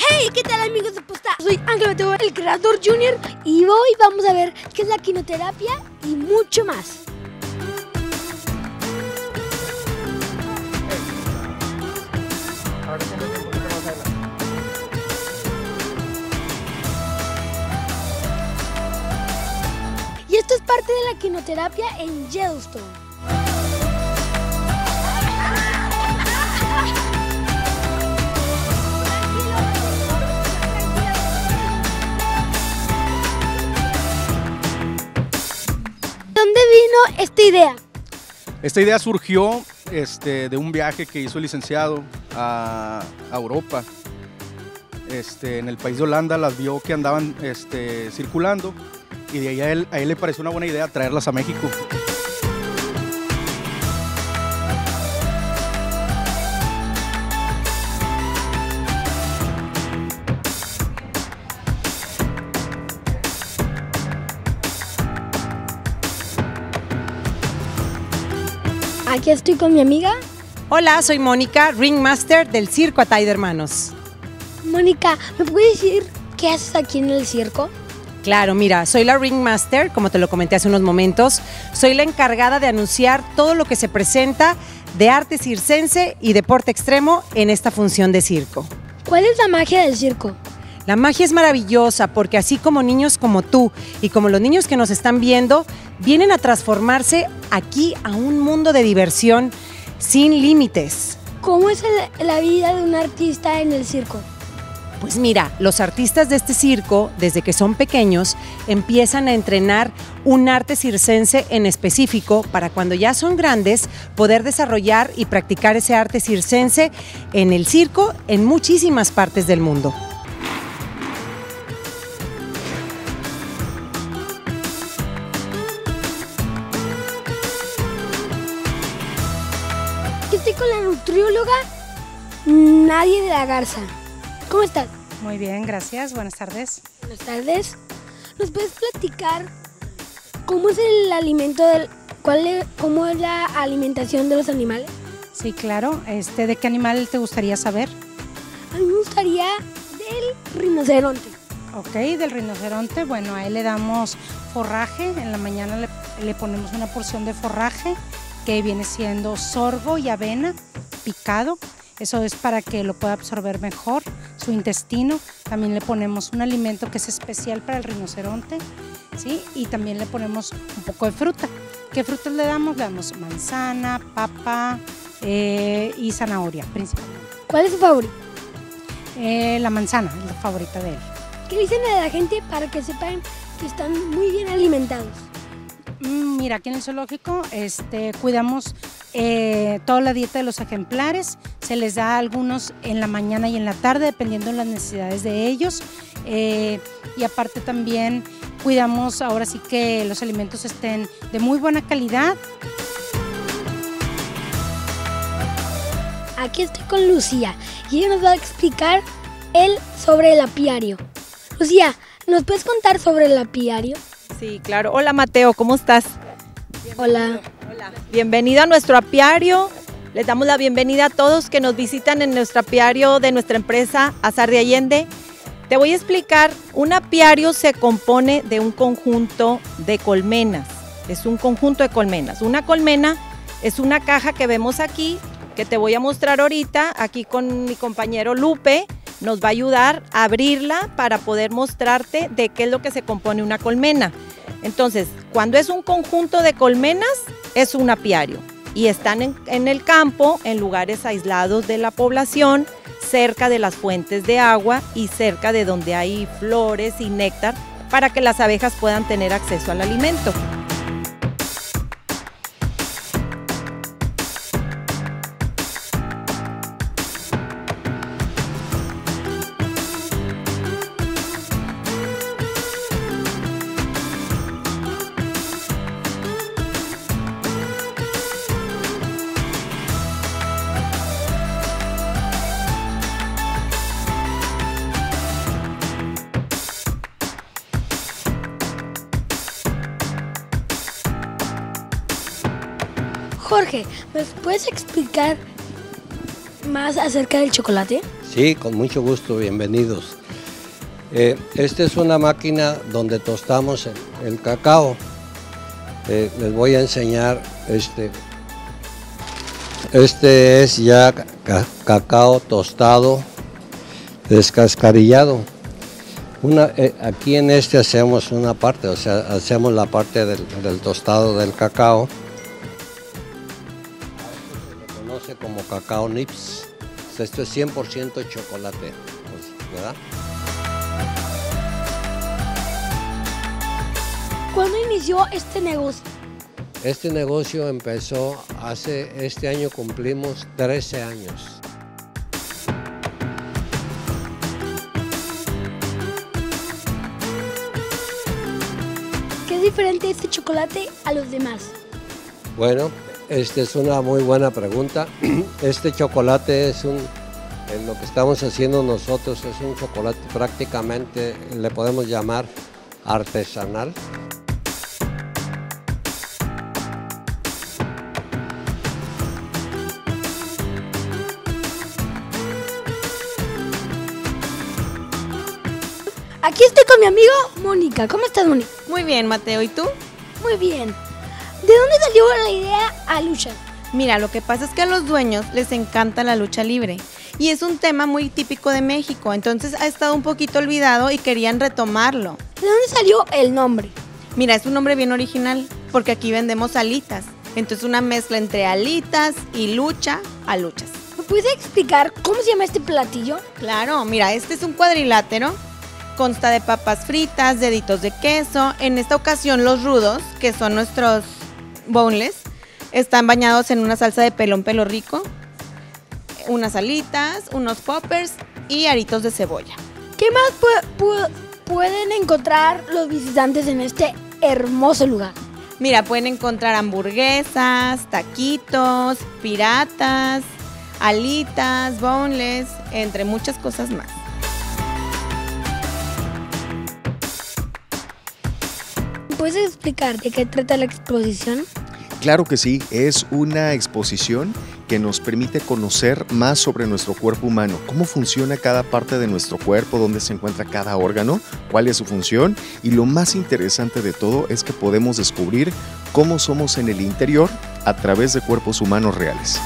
Hey, ¿qué tal amigos de Posta? Soy Ángel Mateo, el creador junior y hoy vamos a ver qué es la quinoterapia y mucho más. Y esto es parte de la quinoterapia en Yellowstone. Esta idea? Esta idea surgió este, de un viaje que hizo el licenciado a, Europa. Este, en el país de Holanda las vio que andaban este, circulando y de ahí a él le pareció una buena idea traerlas a México. Aquí estoy con mi amiga Hola, soy Mónica, Ringmaster del Circo Atay de Hermanos. Mónica. ¿Me puedes decir qué haces aquí en el circo? Claro, mira, soy la Ringmaster, como te lo comenté hace unos momentos. Soy la encargada de anunciar todo lo que se presenta de arte circense y deporte extremo en esta función de circo. ¿Cuál es la magia del circo? La magia es maravillosa porque así como niños como tú y como los niños que nos están viendo, vienen a transformarse aquí a un mundo de diversión sin límites. ¿Cómo es el- la vida de un artista en el circo? Pues mira, los artistas de este circo, desde que son pequeños, empiezan a entrenar un arte circense en específico para cuando ya son grandes poder desarrollar y practicar ese arte circense en el circo en muchísimas partes del mundo. Nadie de la Garza. ¿Cómo estás? Muy bien, gracias. Buenas tardes. Buenas tardes. ¿Nos puedes platicar cómo es el alimento del cuál es, cómo es la alimentación de los animales? Sí, claro. Este, ¿De qué animal te gustaría saber? A mí me gustaría del rinoceronte. Ok, del rinoceronte. Bueno, a él le damos forraje. En la mañana le, le ponemos una porción de forraje que viene siendo sorgo y avena picado. Eso es para que lo pueda absorber mejor su intestino. También le ponemos un alimento que es especial para el rinoceronte, ¿sí? Y también le ponemos un poco de fruta. ¿Qué frutas le damos? Le damos manzana, papa eh, y zanahoria principalmente. ¿Cuál es su favorito? Eh, la manzana la favorita de él. ¿Qué dicen a la gente para que sepan que están muy bien alimentados? Mm, Mira, aquí en el zoológico este, cuidamos eh, toda la dieta de los ejemplares. Se les da a algunos en la mañana y en la tarde, dependiendo de las necesidades de ellos. Eh, y aparte también cuidamos ahora sí que los alimentos estén de muy buena calidad. Aquí estoy con Lucía y ella nos va a explicar el sobre el apiario. Lucía, ¿nos puedes contar sobre el apiario? Sí, claro. Hola Mateo, ¿cómo estás? Hola. Bienvenido a nuestro apiario. Les damos la bienvenida a todos que nos visitan en nuestro apiario de nuestra empresa Azar de Allende. Te voy a explicar, un apiario se compone de un conjunto de colmenas. Es un conjunto de colmenas. Una colmena es una caja que vemos aquí, que te voy a mostrar ahorita, aquí con mi compañero Lupe. Nos va a ayudar a abrirla para poder mostrarte de qué es lo que se compone una colmena. Entonces, cuando es un conjunto de colmenas, es un apiario. Y están en, el campo, en lugares aislados de la población, cerca de las fuentes de agua y cerca de donde hay flores y néctar para que las abejas puedan tener acceso al alimento. Jorge, ¿nos puedes explicar más acerca del chocolate? Sí, con mucho gusto, bienvenidos. Eh, esta es una máquina donde tostamos el, cacao. Eh, les voy a enseñar este. Este es ya ca- cacao tostado, descascarillado. Eh, aquí en este hacemos una parte, o sea, hacemos la parte del tostado del cacao. Conoce como cacao nips. Esto es 100% chocolate, pues, ¿verdad? ¿Cuándo inició este negocio? Este negocio empezó hace, este año cumplimos 13 años. ¿Qué es diferente este chocolate a los demás? Bueno, esta es una muy buena pregunta. Este chocolate es un, eh, lo que estamos haciendo nosotros es un chocolate prácticamente, le podemos llamar artesanal. Aquí estoy con mi amigo Mónica. ¿Cómo estás, Mónica? Muy bien, Mateo, ¿y tú? Muy bien. ¿De dónde salió la idea a luchar? Mira, lo que pasa es que a los dueños les encanta la lucha libre y es un tema muy típico de México, entonces ha estado un poquito olvidado y querían retomarlo. ¿De dónde salió el nombre? Mira, es un nombre bien original porque aquí vendemos alitas, entonces una mezcla entre alitas y lucha a luchas. ¿Me puedes explicar cómo se llama este platillo? Claro, mira, este es un cuadrilátero. Consta de papas fritas, deditos de queso. En esta ocasión los rudos, que son nuestros boneless, están bañados en una salsa de pelón pelo rico, unas alitas, unos poppers y aritos de cebolla. ¿Qué más pu- pu- pueden encontrar los visitantes en este hermoso lugar? Mira, pueden encontrar hamburguesas, taquitos, piratas, alitas, boneless, entre muchas cosas más. ¿Puedes explicar de qué trata la exposición? Claro que sí, es una exposición que nos permite conocer más sobre nuestro cuerpo humano, cómo funciona cada parte de nuestro cuerpo, dónde se encuentra cada órgano, cuál es su función y lo más interesante de todo es que podemos descubrir cómo somos en el interior a través de cuerpos humanos reales.